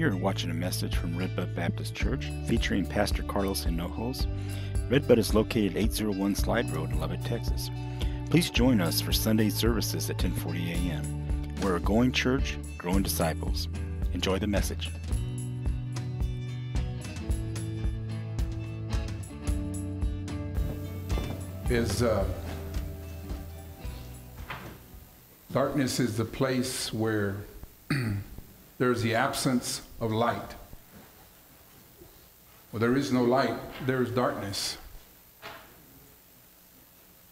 You're watching a message from Redbud Baptist Church featuring Pastor Carlos Hinojos. Redbud is located 801 Slide Road in Lubbock, Texas. Please join us for Sunday services at 10:40 a.m. We're a going church, growing disciples. Enjoy the message. is uh, darkness is the place where there's the absence of light. Well, there is no light, there's darkness.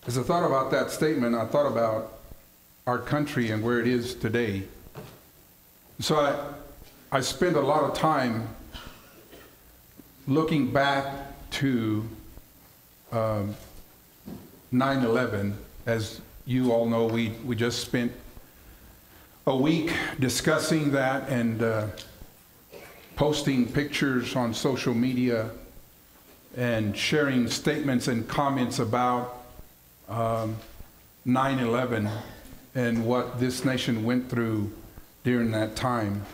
As I thought about that statement, I thought about our country and where it is today. So I, I spent a lot of time looking back to um, 9 11. As you all know, we, we just spent a week discussing that and uh, posting pictures on social media and sharing statements and comments about um, 9 11 and what this nation went through during that time.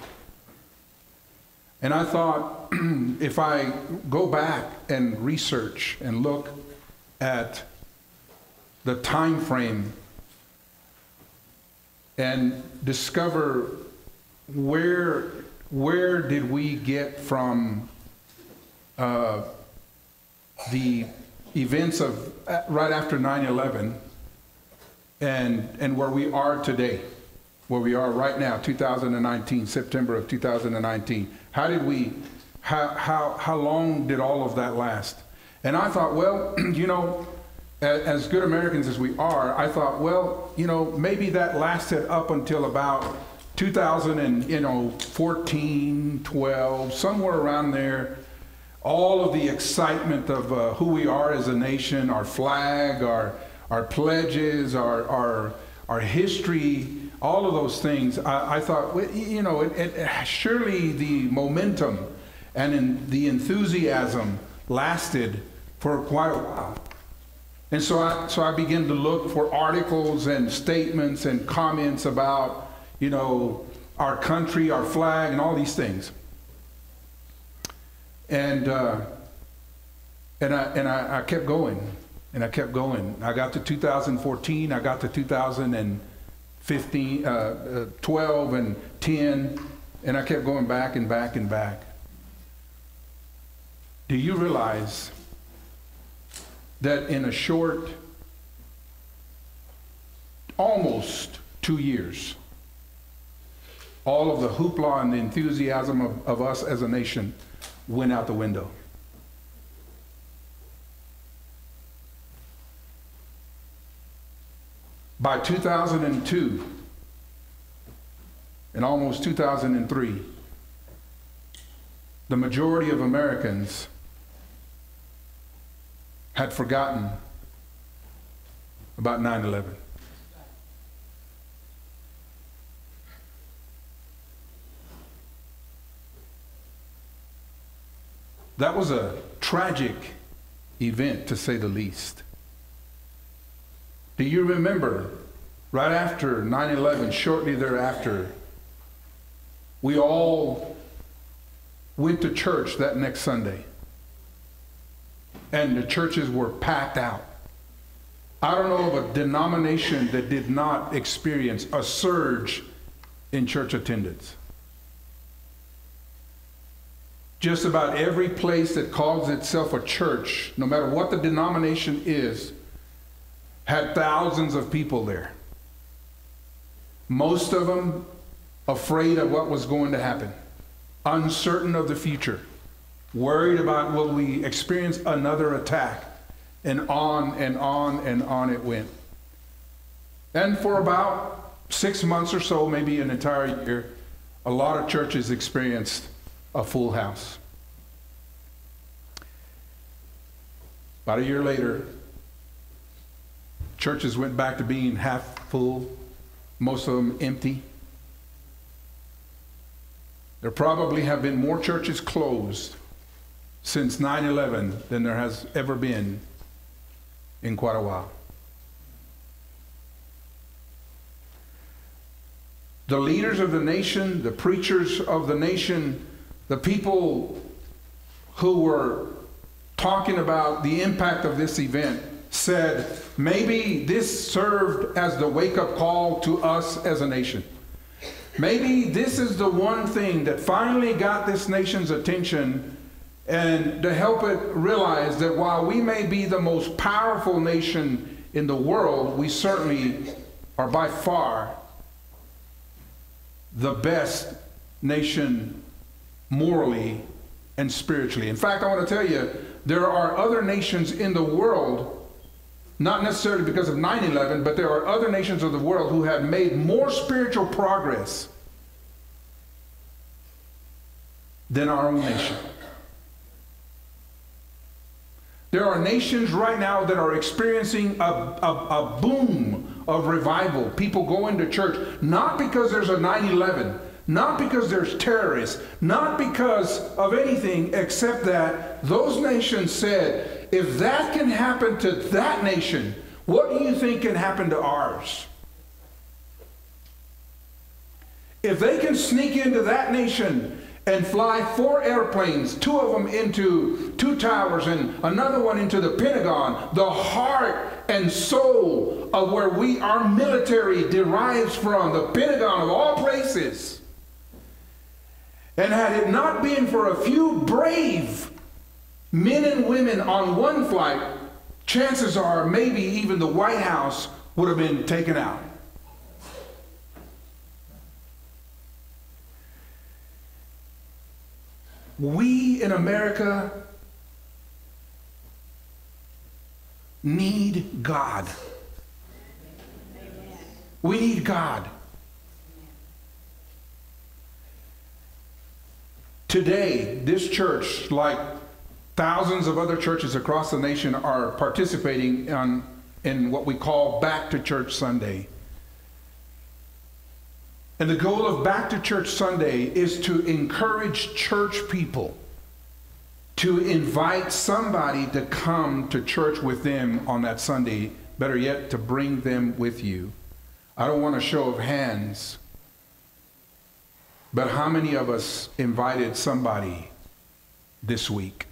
And I thought if I go back and research and look at the time frame and discover where where did we get from uh, the events of uh, right after 9-11 and and where we are today where we are right now 2019 september of 2019 how did we how how how long did all of that last? And i thought well you know as good Americans as we are, I thought, well, you know, maybe that lasted up until about 2000 and you know 14, 12, somewhere around there. All of the excitement of uh, who we are as a nation, our flag, our our pledges, our our our history, all of those things. I, I thought, well, you know, it, it, surely the momentum and the enthusiasm lasted for quite a while. And so I, so I began to look for articles and statements and comments about, you know, our country, our flag, and all these things. And, uh, and, I, and I, I kept going, and I kept going. I got to 2014, I got to 2015, uh, uh, 12, and 10, and I kept going back and back and back. Do you realize that in a short, almost two years, all of the hoopla and the enthusiasm of, of us as a nation went out the window. By 2002 and almost 2003, the majority of Americans had forgotten about 9 11. That was a tragic event, to say the least. Do you remember right after 9 11, shortly thereafter, we all went to church that next Sunday? And the churches were packed out. I don't know of a denomination that did not experience a surge in church attendance. Just about every place that calls itself a church, no matter what the denomination is, had thousands of people there. Most of them afraid of what was going to happen, uncertain of the future worried about will we experience another attack? And on and on and on it went. And for about six months or so, maybe an entire year, a lot of churches experienced a full house. About a year later, churches went back to being half full, most of them empty. There probably have been more churches closed since 9 11 than there has ever been in quite a while. The leaders of the nation, the preachers of the nation, the people who were talking about the impact of this event said maybe this served as the wake up call to us as a nation. Maybe this is the one thing that finally got this nation's attention and to help it realize that while we may be the most powerful nation in the world, we certainly are by far the best nation morally and spiritually. In fact, I want to tell you, there are other nations in the world, not necessarily because of 9 11, but there are other nations of the world who have made more spiritual progress than our own nation. There are nations right now that are experiencing a, a, a boom of revival. People going to church, not because there's a 9 11, not because there's terrorists, not because of anything except that those nations said, if that can happen to that nation, what do you think can happen to ours? If they can sneak into that nation and fly four airplanes, two of them into two towers and another one into the Pentagon, the heart and soul of where we our military derives from, the Pentagon of all places. And had it not been for a few brave men and women on one flight, chances are maybe even the White House would have been taken out. We in America need God. We need God. Today, this church, like thousands of other churches across the nation, are participating on, in what we call Back to Church Sunday. And the goal of Back to Church Sunday is to encourage church people to invite somebody to come to church with them on that Sunday. Better yet, to bring them with you. I don't want a show of hands, but how many of us invited somebody this week?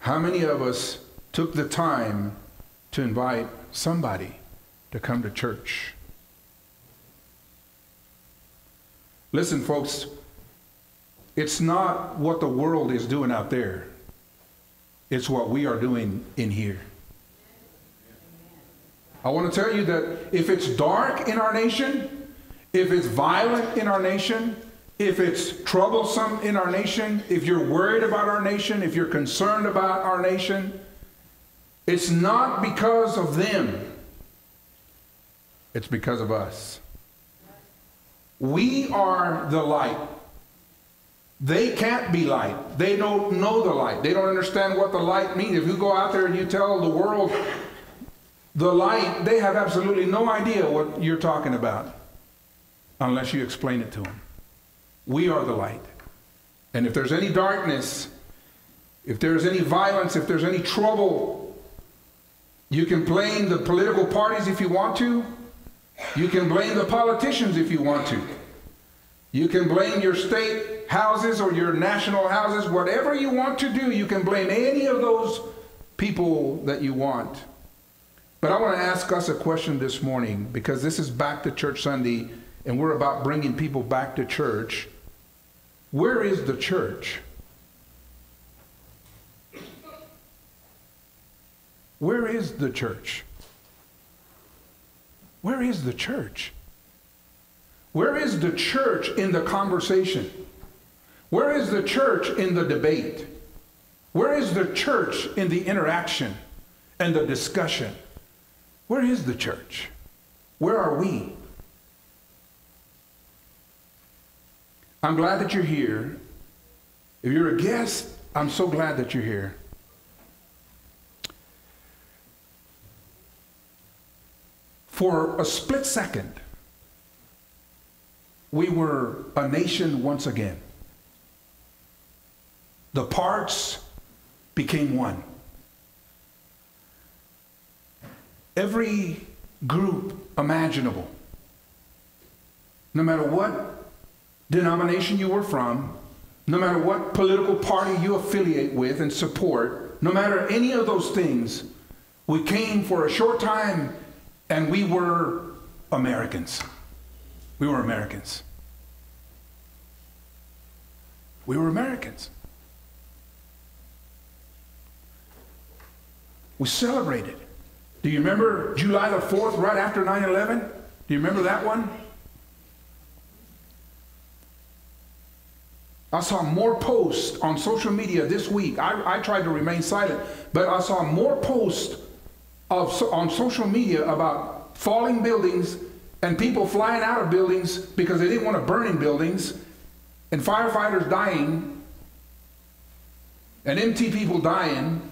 How many of us took the time to invite somebody? To come to church. Listen, folks, it's not what the world is doing out there, it's what we are doing in here. I want to tell you that if it's dark in our nation, if it's violent in our nation, if it's troublesome in our nation, if you're worried about our nation, if you're concerned about our nation, it's not because of them. It's because of us. We are the light. They can't be light. They don't know the light. They don't understand what the light means. If you go out there and you tell the world the light, they have absolutely no idea what you're talking about unless you explain it to them. We are the light. And if there's any darkness, if there's any violence, if there's any trouble, you can blame the political parties if you want to. You can blame the politicians if you want to. You can blame your state houses or your national houses, whatever you want to do, you can blame any of those people that you want. But I want to ask us a question this morning because this is back to church Sunday and we're about bringing people back to church. Where is the church? Where is the church? Where is the church? Where is the church in the conversation? Where is the church in the debate? Where is the church in the interaction and the discussion? Where is the church? Where are we? I'm glad that you're here. If you're a guest, I'm so glad that you're here. For a split second, we were a nation once again. The parts became one. Every group imaginable, no matter what denomination you were from, no matter what political party you affiliate with and support, no matter any of those things, we came for a short time and we were Americans. We were Americans. We were Americans. We celebrated. Do you remember July the 4th, right after 9 11? Do you remember that one? I saw more posts on social media this week. I, I tried to remain silent, but I saw more posts of, on social media about falling buildings and people flying out of buildings because they didn't want to burn in buildings, and firefighters dying, and MT people dying,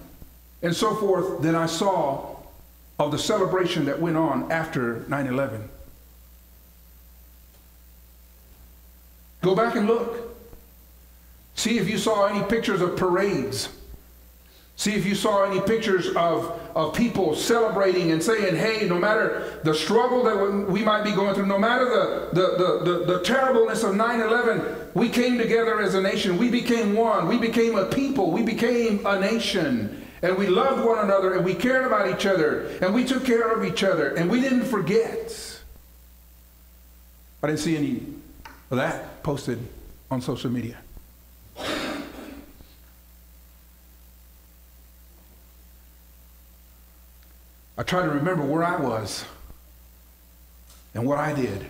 and so forth, than I saw of the celebration that went on after 9 11. Go back and look. See if you saw any pictures of parades. See if you saw any pictures of, of people celebrating and saying, hey, no matter the struggle that we might be going through, no matter the, the, the, the, the terribleness of 9 11, we came together as a nation. We became one. We became a people. We became a nation. And we loved one another and we cared about each other and we took care of each other and we didn't forget. I didn't see any of that posted on social media. I try to remember where I was and what I did.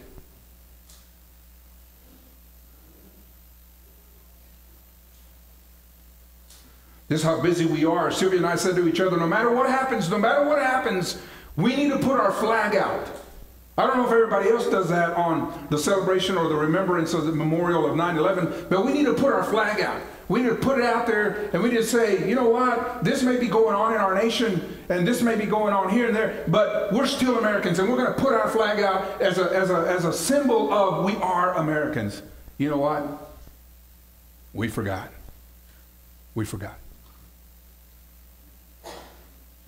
This is how busy we are. Sylvia and I said to each other, no matter what happens, no matter what happens, we need to put our flag out. I don't know if everybody else does that on the celebration or the remembrance of the memorial of 9 11, but we need to put our flag out. We need to put it out there and we need to say, you know what, this may be going on in our nation and this may be going on here and there, but we're still Americans and we're going to put our flag out as a, as a, as a symbol of we are Americans. You know what? We forgot. We forgot.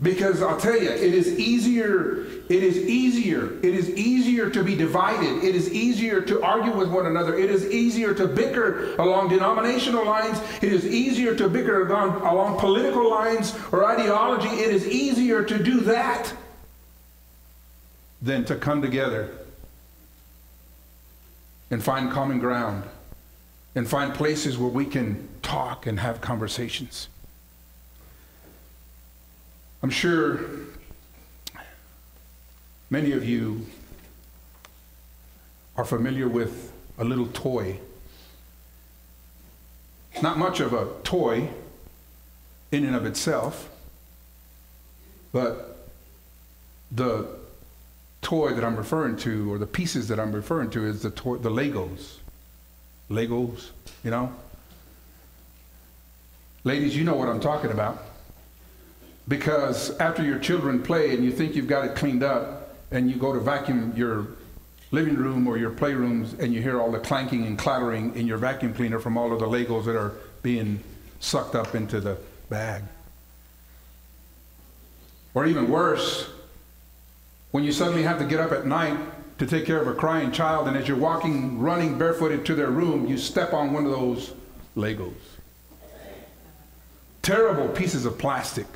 Because I'll tell you, it is easier, it is easier, it is easier to be divided. It is easier to argue with one another. It is easier to bicker along denominational lines. It is easier to bicker along, along political lines or ideology. It is easier to do that than to come together and find common ground and find places where we can talk and have conversations. I'm sure many of you are familiar with a little toy. Not much of a toy in and of itself, but the toy that I'm referring to, or the pieces that I'm referring to, is the the Legos. Legos, you know? Ladies, you know what I'm talking about. Because after your children play and you think you've got it cleaned up, and you go to vacuum your living room or your playrooms and you hear all the clanking and clattering in your vacuum cleaner from all of the Legos that are being sucked up into the bag. Or even worse, when you suddenly have to get up at night to take care of a crying child, and as you're walking, running barefooted to their room, you step on one of those Legos. Terrible pieces of plastic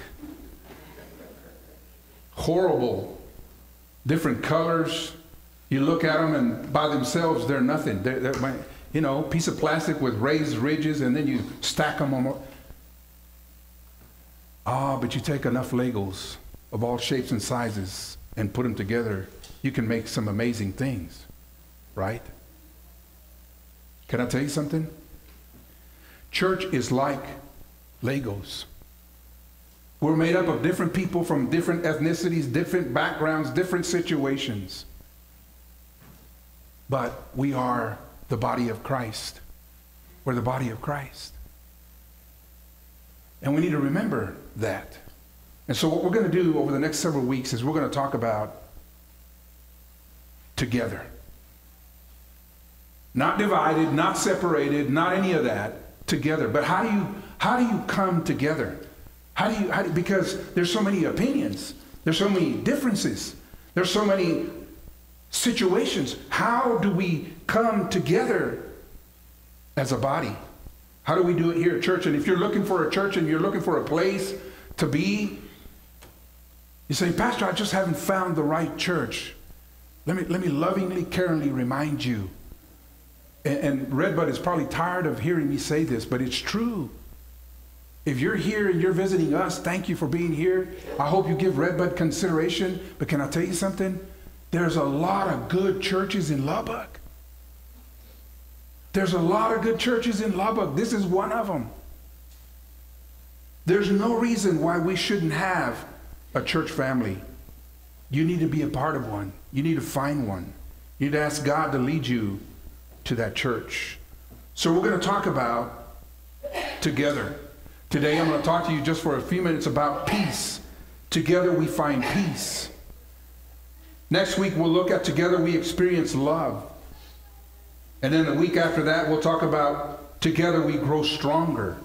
horrible, different colors. You look at them and by themselves, they're nothing. They're, they're, you know, piece of plastic with raised ridges and then you stack them on. Ah, but you take enough Legos of all shapes and sizes and put them together, you can make some amazing things, right? Can I tell you something? Church is like Legos. We're made up of different people from different ethnicities, different backgrounds, different situations. But we are the body of Christ. We're the body of Christ. And we need to remember that. And so, what we're going to do over the next several weeks is we're going to talk about together. Not divided, not separated, not any of that, together. But how do you, how do you come together? How do you, how do, because there's so many opinions, there's so many differences, there's so many situations. How do we come together as a body? How do we do it here at church? And if you're looking for a church and you're looking for a place to be, you say, Pastor, I just haven't found the right church. Let me, let me lovingly, caringly remind you. And, and Redbud is probably tired of hearing me say this, but it's true. If you're here and you're visiting us, thank you for being here. I hope you give Redbud consideration. But can I tell you something? There's a lot of good churches in Lubbock. There's a lot of good churches in Lubbock. This is one of them. There's no reason why we shouldn't have a church family. You need to be a part of one. You need to find one. You need to ask God to lead you to that church. So we're going to talk about together. Today I'm going to talk to you just for a few minutes about peace. Together we find peace. Next week we'll look at together we experience love. And then the week after that we'll talk about together we grow stronger.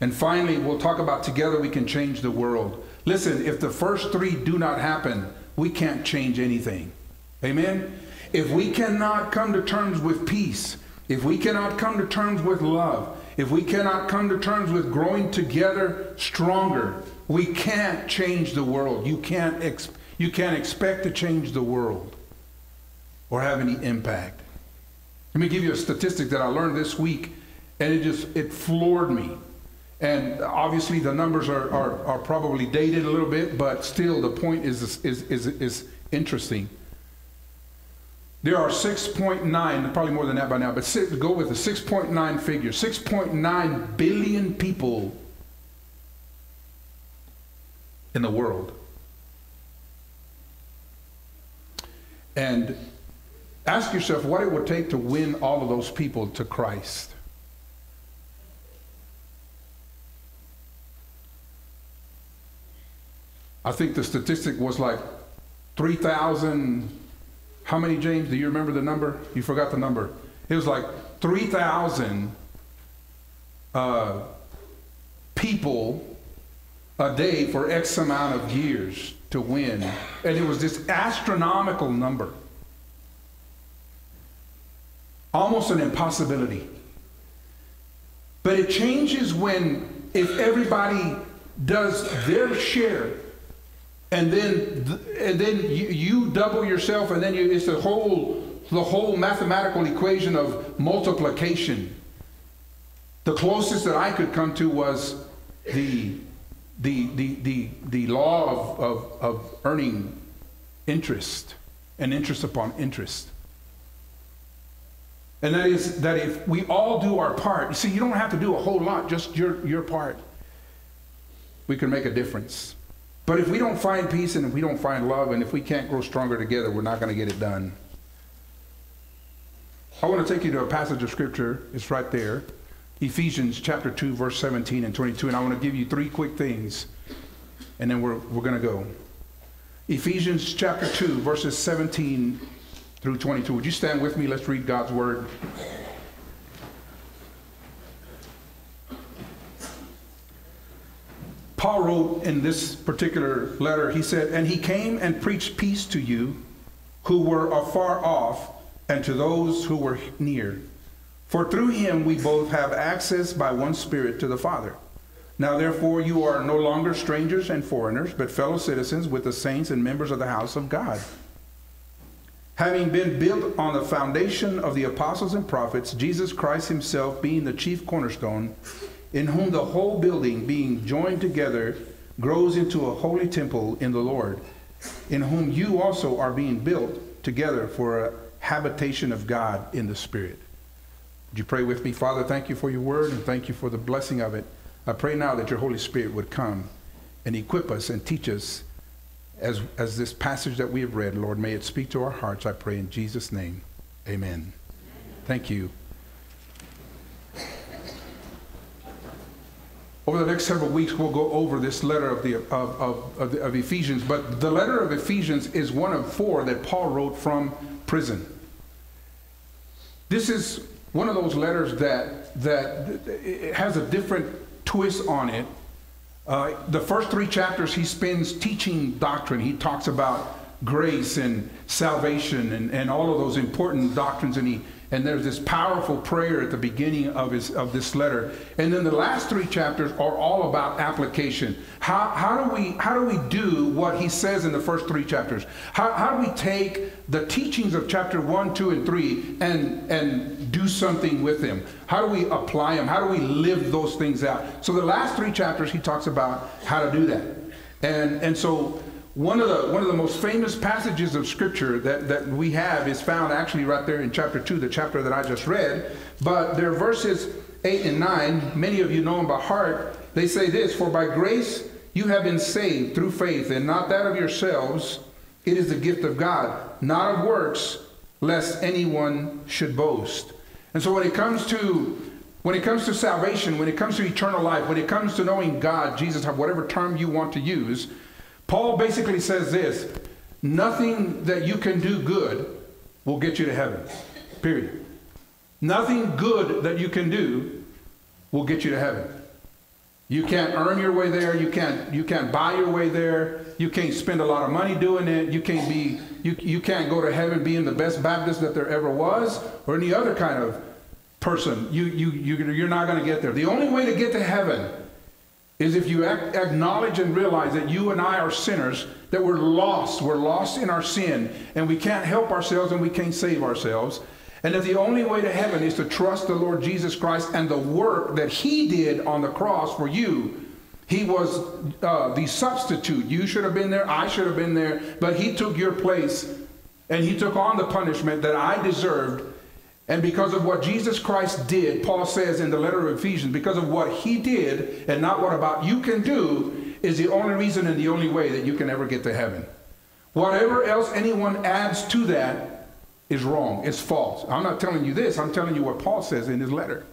And finally we'll talk about together we can change the world. Listen, if the first three do not happen, we can't change anything. Amen? If we cannot come to terms with peace, if we cannot come to terms with love, if we cannot come to terms with growing together stronger, we can't change the world. You can't, ex- you can't expect to change the world or have any impact. Let me give you a statistic that I learned this week, and it just it floored me. And obviously the numbers are, are, are probably dated a little bit, but still the point is, is, is, is interesting. There are 6.9, probably more than that by now, but go with the 6.9 figure. 6.9 billion people in the world. And ask yourself what it would take to win all of those people to Christ. I think the statistic was like 3,000. How many, James? Do you remember the number? You forgot the number. It was like 3,000 uh, people a day for X amount of years to win. And it was this astronomical number. Almost an impossibility. But it changes when, if everybody does their share and then and then you, you double yourself and then you, it's the whole the whole mathematical equation of multiplication. The closest that i could come to was the the the the, the law of, of, of earning interest and interest upon interest. And that is that if we all do our part you see you don't have to do a whole lot just your your part. We can make a difference but if we don't find peace and if we don't find love and if we can't grow stronger together, we're not going to get it done. I want to take you to a passage of scripture. It's right there. Ephesians chapter 2, verse 17 and 22. And I want to give you three quick things. And then we're, we're going to go. Ephesians chapter 2, verses 17 through 22. Would you stand with me? Let's read God's word. Paul wrote in this particular letter, he said, And he came and preached peace to you who were afar off and to those who were near. For through him we both have access by one Spirit to the Father. Now therefore you are no longer strangers and foreigners, but fellow citizens with the saints and members of the house of God. Having been built on the foundation of the apostles and prophets, Jesus Christ himself being the chief cornerstone, in whom the whole building, being joined together, grows into a holy temple in the Lord, in whom you also are being built together for a habitation of God in the Spirit. Would you pray with me? Father, thank you for your word and thank you for the blessing of it. I pray now that your Holy Spirit would come and equip us and teach us as, as this passage that we have read. Lord, may it speak to our hearts, I pray in Jesus' name. Amen. Thank you. Over the next several weeks, we'll go over this letter of, the, of, of, of, the, of Ephesians. But the letter of Ephesians is one of four that Paul wrote from prison. This is one of those letters that, that has a different twist on it. Uh, the first three chapters, he spends teaching doctrine. He talks about grace and salvation and, and all of those important doctrines, and he, and there's this powerful prayer at the beginning of, his, of this letter. And then the last three chapters are all about application. How, how, do we, how do we do what he says in the first three chapters? How, how do we take the teachings of chapter 1, 2, and 3 and, and do something with them? How do we apply them? How do we live those things out? So the last three chapters, he talks about how to do that. And, and so one of the one of the most famous passages of scripture that, that we have is found actually right there in chapter 2 the chapter that i just read. But there are verses 8 and 9 many of you know them by heart. They say this for by grace you have been saved through faith and not that of yourselves. It is the gift of god not of works lest anyone should boast. And so when it comes to when it comes to salvation when it comes to eternal life when it comes to knowing god jesus whatever term you want to use Paul basically says this nothing that you can do good will get you to heaven. Period. Nothing good that you can do will get you to heaven. You can't earn your way there. You can't, you can't buy your way there. You can't spend a lot of money doing it. You can't be, you, you can't go to heaven being the best Baptist that there ever was or any other kind of person. You, you, you, you're not going to get there. The only way to get to heaven is if you acknowledge and realize that you and I are sinners, that we're lost, we're lost in our sin, and we can't help ourselves and we can't save ourselves. And that the only way to heaven is to trust the Lord Jesus Christ and the work that He did on the cross for you. He was uh, the substitute. You should have been there, I should have been there, but He took your place and He took on the punishment that I deserved and because of what Jesus Christ did, Paul says in the letter of Ephesians, because of what he did and not what about you can do, is the only reason and the only way that you can ever get to heaven. Whatever else anyone adds to that is wrong, it's false. I'm not telling you this, I'm telling you what Paul says in his letter.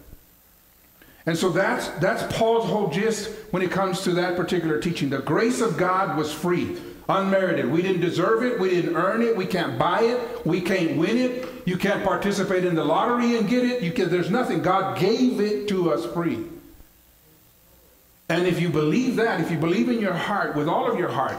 And so that's, that's Paul's whole gist when it comes to that particular teaching. The grace of God was free, unmerited. We didn't deserve it, we didn't earn it, we can't buy it, we can't win it. You can't participate in the lottery and get it. You can, there's nothing. God gave it to us free. And if you believe that, if you believe in your heart, with all of your heart,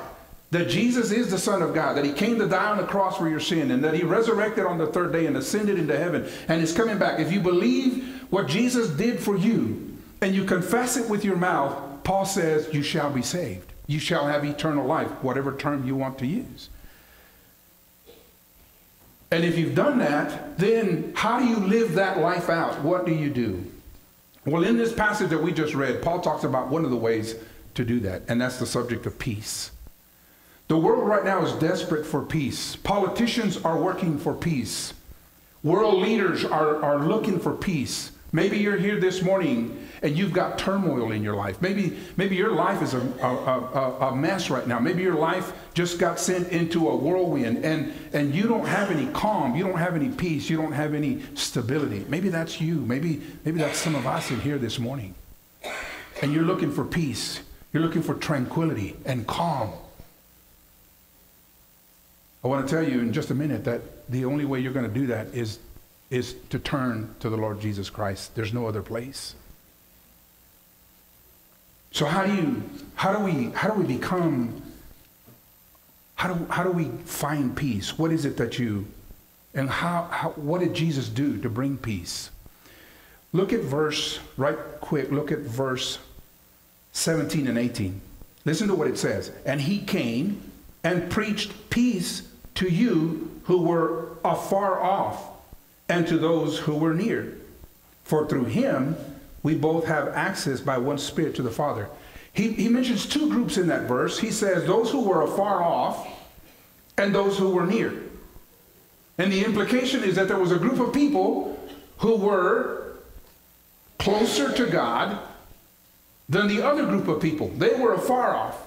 that Jesus is the Son of God, that He came to die on the cross for your sin, and that He resurrected on the third day and ascended into heaven and is coming back. If you believe what Jesus did for you and you confess it with your mouth, Paul says, you shall be saved. You shall have eternal life, whatever term you want to use. And if you've done that, then how do you live that life out? What do you do? Well, in this passage that we just read, Paul talks about one of the ways to do that, and that's the subject of peace. The world right now is desperate for peace. Politicians are working for peace. World leaders are, are looking for peace. Maybe you're here this morning and you've got turmoil in your life. Maybe, maybe your life is a, a, a, a, mess right now. Maybe your life just got sent into a whirlwind and, and you don't have any calm. You don't have any peace. You don't have any stability. Maybe that's you. Maybe, maybe that's some of us in here this morning. And you're looking for peace. You're looking for tranquility and calm. I want to tell you in just a minute that the only way you're going to do that is, is to turn to the Lord Jesus Christ. There's no other place. So how do you how do we how do we become how do how do we find peace? What is it that you and how, how what did Jesus do to bring peace? Look at verse right quick, look at verse 17 and 18. Listen to what it says. And he came and preached peace to you who were afar off and to those who were near. For through him we both have access by one Spirit to the Father. He, he mentions two groups in that verse. He says those who were afar off and those who were near. And the implication is that there was a group of people who were closer to God than the other group of people. They were afar off.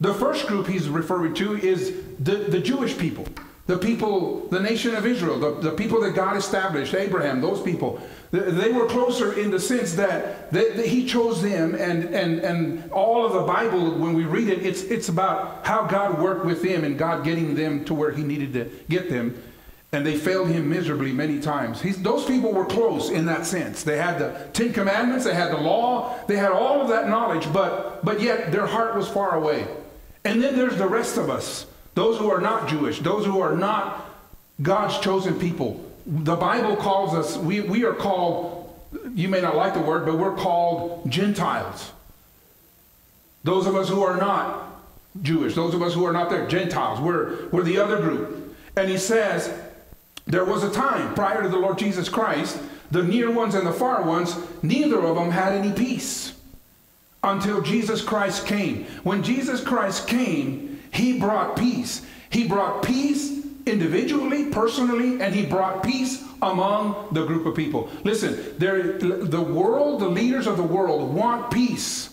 The first group he's referring to is the, the Jewish people, the people, the nation of Israel, the, the people that God established, Abraham, those people. They were closer in the sense that, that he chose them, and, and, and all of the Bible, when we read it, it's, it's about how God worked with them and God getting them to where he needed to get them. And they failed him miserably many times. He's, those people were close in that sense. They had the Ten Commandments, they had the law, they had all of that knowledge, but, but yet their heart was far away. And then there's the rest of us, those who are not Jewish, those who are not God's chosen people the Bible calls us, we, we are called, you may not like the word, but we're called Gentiles. Those of us who are not Jewish, those of us who are not there, Gentiles, we're, we're the other group. And he says, there was a time prior to the Lord Jesus Christ, the near ones and the far ones, neither of them had any peace until Jesus Christ came. When Jesus Christ came, he brought peace. He brought peace individually, personally, and he brought peace among the group of people. Listen, the world, the leaders of the world want peace.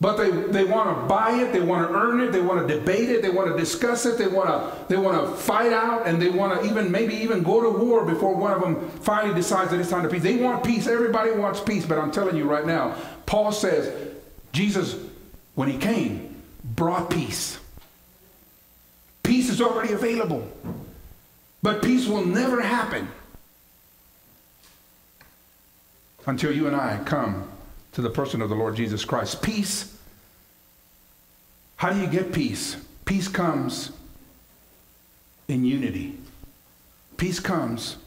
But they, they want to buy it, they want to earn it, they want to debate it, they want to discuss it, they want to they want to fight out, and they want to even maybe even go to war before one of them finally decides that it's time to peace. They want peace. Everybody wants peace, but I'm telling you right now, Paul says Jesus, when he came, brought peace. Peace is already available. But peace will never happen until you and I come to the person of the Lord Jesus Christ. Peace. How do you get peace? Peace comes in unity. Peace comes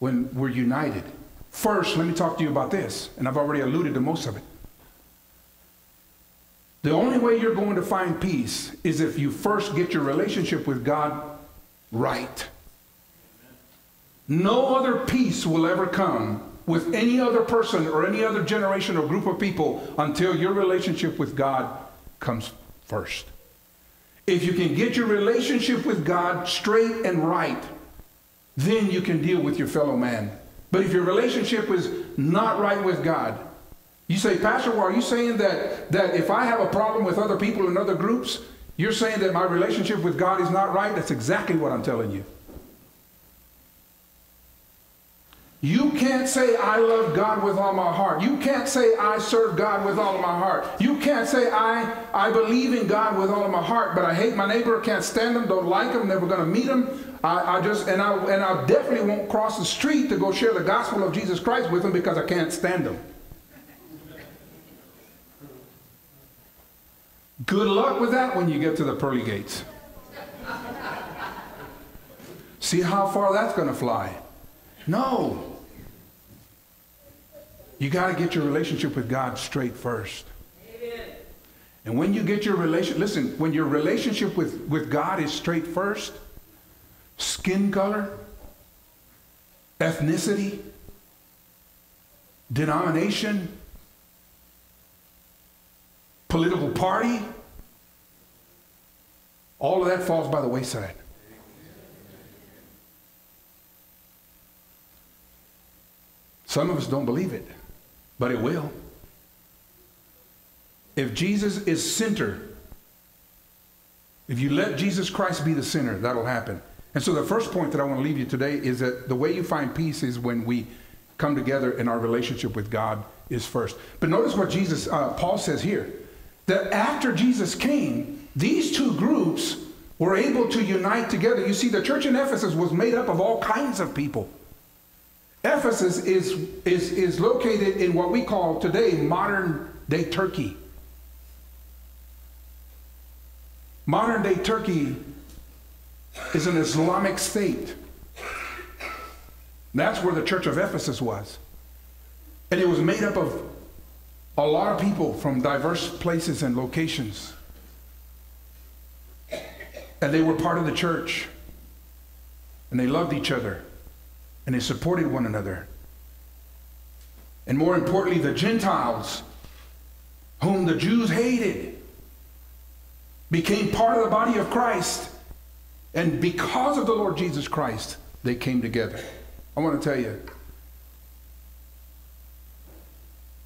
when we're united. First, let me talk to you about this, and I've already alluded to most of it. The only way you're going to find peace is if you first get your relationship with God right. No other peace will ever come with any other person or any other generation or group of people until your relationship with God comes first. If you can get your relationship with God straight and right, then you can deal with your fellow man. But if your relationship is not right with God, you say, Pastor, well, are you saying that, that if I have a problem with other people in other groups, you're saying that my relationship with God is not right? That's exactly what I'm telling you. You can't say, I love God with all my heart. You can't say, I serve God with all of my heart. You can't say, I, I believe in God with all of my heart, but I hate my neighbor, can't stand him, don't like him, never going to meet him. I, I, just, and I, and I definitely won't cross the street to go share the gospel of Jesus Christ with him because I can't stand him. Good luck with that when you get to the pearly gates. See how far that's going to fly. No. You got to get your relationship with God straight first. Amen. And when you get your relation, listen, when your relationship with, with God is straight first, skin color, ethnicity, denomination, political party, all of that falls by the wayside. Some of us don't believe it, but it will. If Jesus is center, if you let Jesus Christ be the center, that'll happen. And so the first point that I want to leave you today is that the way you find peace is when we come together in our relationship with God is first. But notice what Jesus, uh, Paul says here that after Jesus came, these two groups were able to unite together. You see, the church in Ephesus was made up of all kinds of people. Ephesus is, is, is located in what we call today modern day Turkey. Modern day Turkey is an Islamic state. That's where the church of Ephesus was. And it was made up of a lot of people from diverse places and locations. And they were part of the church. And they loved each other. And they supported one another. And more importantly, the Gentiles, whom the Jews hated, became part of the body of Christ. And because of the Lord Jesus Christ, they came together. I want to tell you,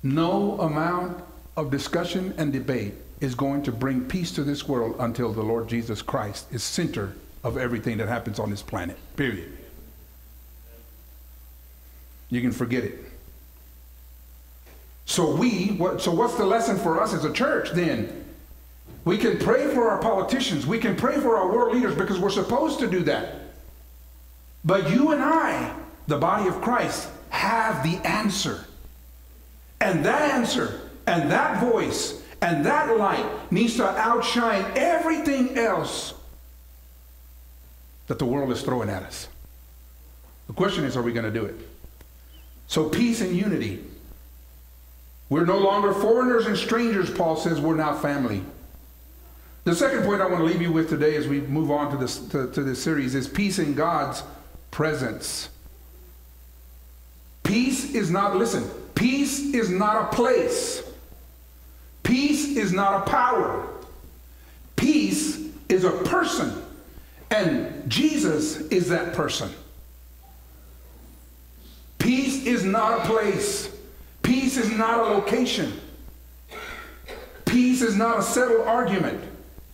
no amount of discussion and debate is going to bring peace to this world until the Lord Jesus Christ is center of everything that happens on this planet. Period. You can forget it. So we, what, so what's the lesson for us as a church then? We can pray for our politicians. We can pray for our world leaders because we're supposed to do that. But you and I, the body of Christ, have the answer. And that answer and that voice and that light needs to outshine everything else that the world is throwing at us. The question is, are we going to do it? So, peace and unity. We're no longer foreigners and strangers, Paul says, we're now family. The second point I want to leave you with today as we move on to this, to, to this series is peace in God's presence. Peace is not, listen, peace is not a place. Peace is not a power. Peace is a person. And Jesus is that person. Peace is not a place. Peace is not a location. Peace is not a settled argument.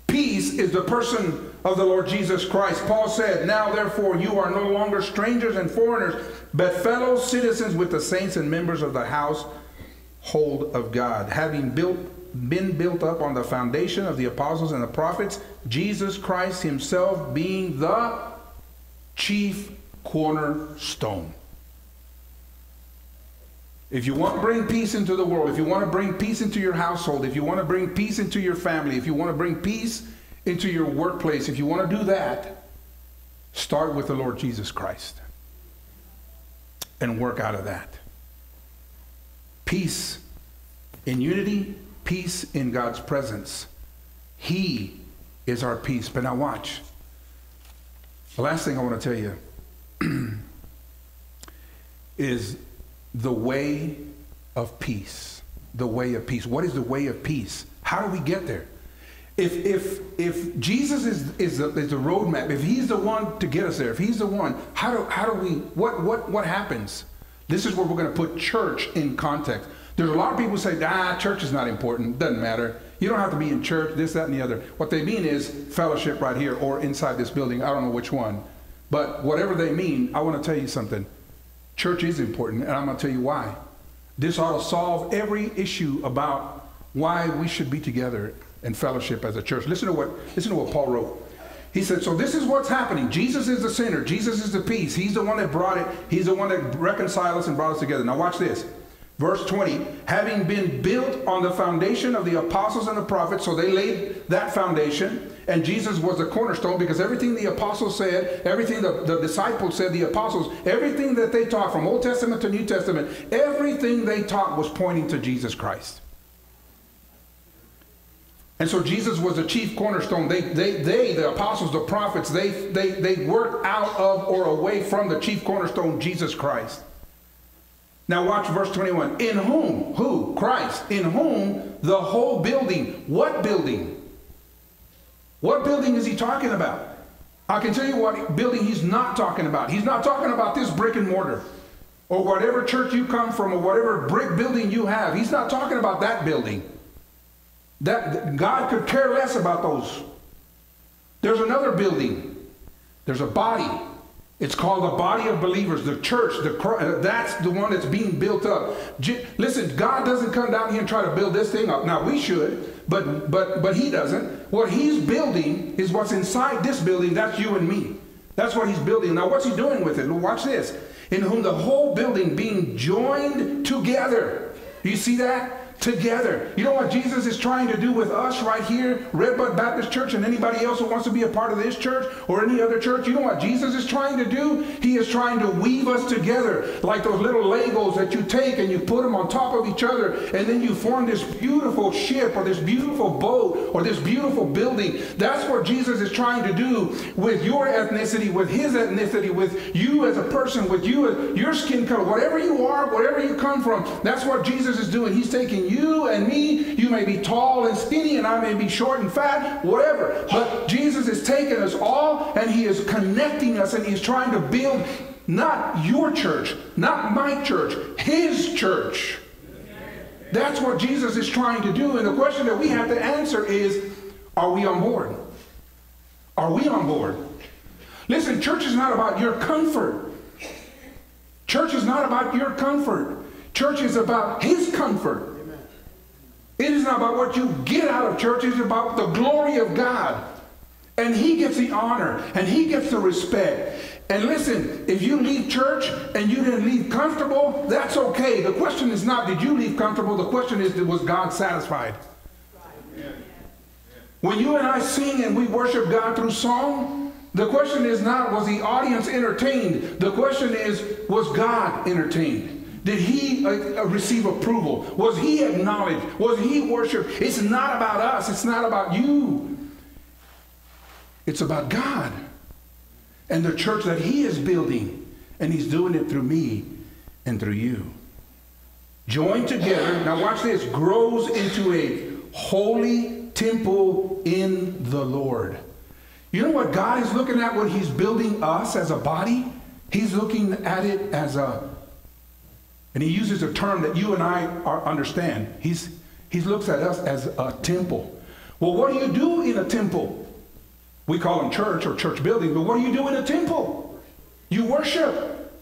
Peace is the person of the Lord Jesus Christ. Paul said, Now therefore you are no longer strangers and foreigners, but fellow citizens with the saints and members of the household of God, having built been built up on the foundation of the apostles and the prophets, Jesus Christ himself being the chief cornerstone. If you want to bring peace into the world, if you want to bring peace into your household, if you want to bring peace into your family, if you want to bring peace into your workplace, if you want to do that, start with the Lord Jesus Christ and work out of that. Peace in unity, peace in God's presence. He is our peace. But now, watch. The last thing I want to tell you is the way of peace. The way of peace. What is the way of peace? How do we get there? If, if, if Jesus is, is, the, is the roadmap, if he's the one to get us there, if he's the one, how do, how do we, what, what, what happens? This is where we're going to put church in context. There's a lot of people who say, ah, church is not important. Doesn't matter. You don't have to be in church, this, that, and the other. What they mean is fellowship right here or inside this building. I don't know which one. But whatever they mean, I want to tell you something. Church is important, and I'm going to tell you why. This ought to solve every issue about why we should be together in fellowship as a church. Listen to what, listen to what Paul wrote. He said, So this is what's happening. Jesus is the center. Jesus is the peace. He's the one that brought it. He's the one that reconciled us and brought us together. Now, watch this. Verse 20, having been built on the foundation of the apostles and the prophets, so they laid that foundation, and Jesus was the cornerstone because everything the apostles said, everything the, the disciples said, the apostles, everything that they taught from Old Testament to New Testament, everything they taught was pointing to Jesus Christ. And so Jesus was the chief cornerstone. They, they, they the apostles, the prophets, they, they, they worked out of or away from the chief cornerstone, Jesus Christ. Now watch verse 21. In whom? Who? Christ. In whom the whole building. What building? What building is he talking about? I can tell you what building he's not talking about. He's not talking about this brick and mortar or whatever church you come from or whatever brick building you have. He's not talking about that building. That God could care less about those. There's another building. There's a body. It's called the body of believers, the church. The that's the one that's being built up. Listen, God doesn't come down here and try to build this thing up. Now we should, but but but He doesn't. What He's building is what's inside this building. That's you and me. That's what He's building. Now what's He doing with it? Watch this. In whom the whole building being joined together. Do You see that? Together. You know what Jesus is trying to do with us right here, Redbud Baptist Church, and anybody else who wants to be a part of this church or any other church? You know what Jesus is trying to do? He is trying to weave us together like those little Legos that you take and you put them on top of each other, and then you form this beautiful ship or this beautiful boat or this beautiful building. That's what Jesus is trying to do with your ethnicity, with his ethnicity, with you as a person, with you, your skin color, whatever you are, whatever you come from. That's what Jesus is doing. He's taking you and me. You may be tall and skinny, and I may be short and fat, whatever. But Jesus is taking us all, and He is connecting us, and He's trying to build not your church, not my church, His church. That's what Jesus is trying to do. And the question that we have to answer is are we on board? Are we on board? Listen, church is not about your comfort. Church is not about your comfort. Church is about His comfort. It is not about what you get out of church, it's about the glory of God. And He gets the honor and He gets the respect. And listen, if you leave church and you didn't leave comfortable, that's okay. The question is not, did you leave comfortable? The question is, was God satisfied? When you and I sing and we worship God through song, The question is not, was the audience entertained? The question is, was God entertained? Did he uh, uh, receive approval? Was he acknowledged? Was he worshiped? It's not about us. It's not about you. It's about God and the church that he is building. And he's doing it through me and through you. Joined together, now watch this, grows into a holy temple in the Lord. You know what God is looking at when He's building us as a body? He's looking at it as a, and He uses a term that you and I are, understand. He's, he looks at us as a temple. Well, what do you do in a temple? We call them church or church building, but what do you do in a temple? You worship.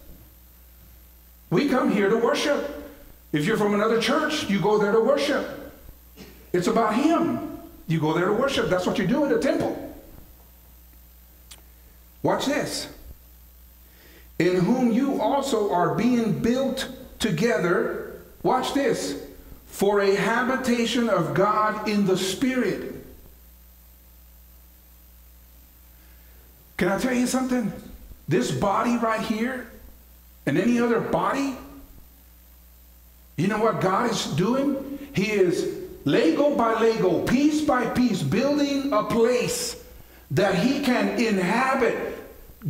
We come here to worship. If you're from another church, you go there to worship. It's about Him. You go there to worship. That's what you do in a temple. Watch this. In whom you also are being built together, watch this, for a habitation of God in the Spirit. Can I tell you something? This body right here and any other body, you know what God is doing? He is Lego by Lego, piece by piece, building a place that he can inhabit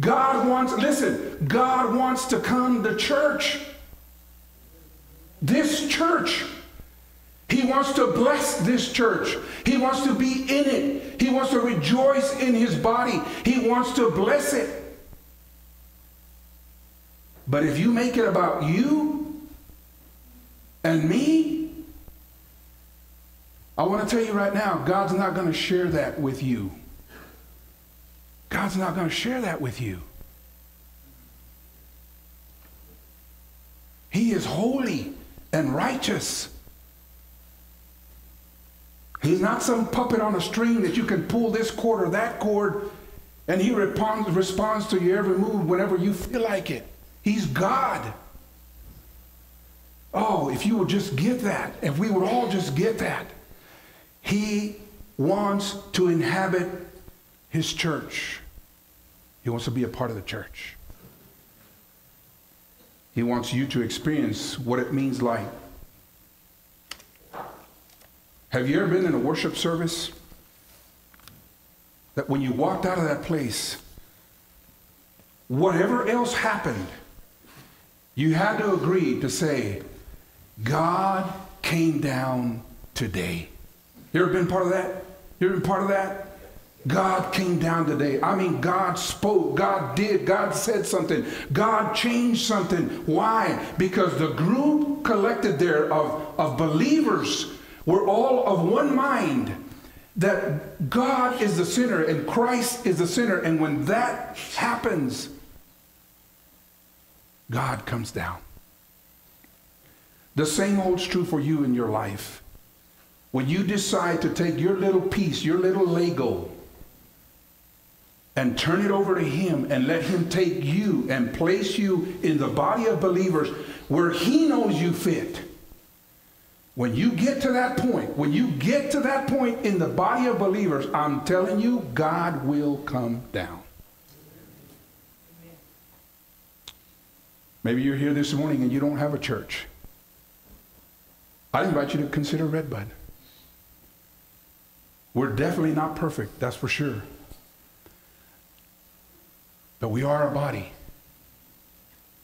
God wants, listen, God wants to come to church. This church. He wants to bless this church. He wants to be in it. He wants to rejoice in his body. He wants to bless it. But if you make it about you and me, I want to tell you right now, God's not going to share that with you. God's not going to share that with you. He is holy and righteous. He's not some puppet on a string that you can pull this cord or that cord and he responds, responds to your every move whenever you feel like it. He's God. Oh, if you would just get that, if we would all just get that. He wants to inhabit his church. He wants to be a part of the church. He wants you to experience what it means like. Have you ever been in a worship service that when you walked out of that place, whatever else happened, you had to agree to say, God came down today. You ever been part of that? You ever been part of that? God came down today. I mean, God spoke, God did, God said something, God changed something. Why? Because the group collected there of, of believers were all of one mind that God is the sinner and Christ is the sinner. And when that happens, God comes down. The same holds true for you in your life. When you decide to take your little piece, your little Lego, and turn it over to Him and let Him take you and place you in the body of believers where He knows you fit. When you get to that point, when you get to that point in the body of believers, I'm telling you, God will come down. Maybe you're here this morning and you don't have a church. I invite you to consider Redbud. We're definitely not perfect, that's for sure. But we are a body.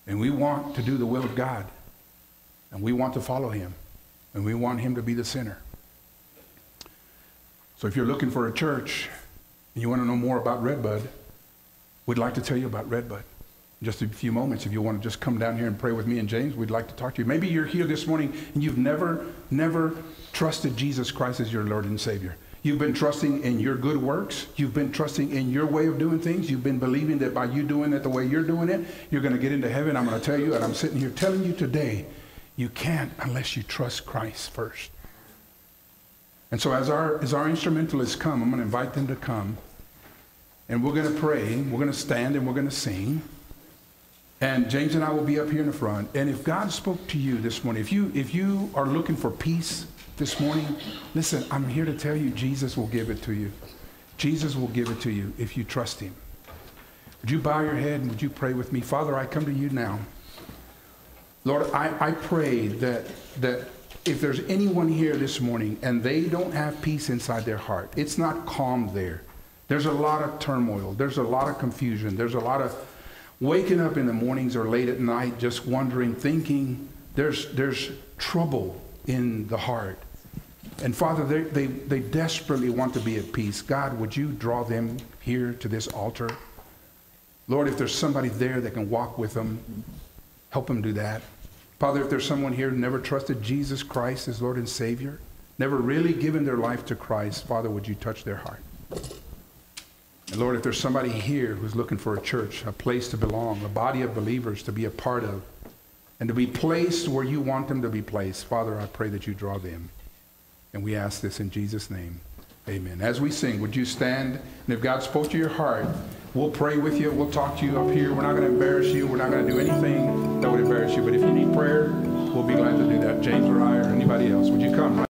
And we want to do the will of God. And we want to follow him. And we want him to be the center. So if you're looking for a church and you want to know more about Redbud, we'd like to tell you about Redbud. In just a few moments, if you want to just come down here and pray with me and James, we'd like to talk to you. Maybe you're here this morning and you've never, never trusted Jesus Christ as your Lord and Savior. You've been trusting in your good works. You've been trusting in your way of doing things. You've been believing that by you doing it the way you're doing it, you're going to get into heaven. I'm going to tell you, and I'm sitting here telling you today, you can't unless you trust Christ first. And so as our, as our instrumentalists come, I'm going to invite them to come. And we're going to pray. We're going to stand and we're going to sing. And James and I will be up here in the front. And if God spoke to you this morning, if you, if you are looking for peace, this morning, listen, I'm here to tell you Jesus will give it to you. Jesus will give it to you if you trust him. Would you bow your head and would you pray with me? Father, I come to you now. Lord, I, I pray that, that if there's anyone here this morning and they don't have peace inside their heart, it's not calm there. There's a lot of turmoil. There's a lot of confusion. There's a lot of waking up in the mornings or late at night just wondering, thinking. There's, there's trouble in the heart. And Father, they, they, they desperately want to be at peace. God, would you draw them here to this altar? Lord, if there's somebody there that can walk with them, help them do that. Father, if there's someone here who never trusted Jesus Christ as Lord and Savior, never really given their life to Christ, Father, would you touch their heart? And Lord, if there's somebody here who's looking for a church, a place to belong, a body of believers to be a part of, and to be placed where you want them to be placed, Father, I pray that you draw them. And we ask this in Jesus' name. Amen. As we sing, would you stand? And if God spoke to your heart, we'll pray with you. We'll talk to you up here. We're not going to embarrass you. We're not going to do anything that would embarrass you. But if you need prayer, we'll be glad to do that. James or I or anybody else, would you come?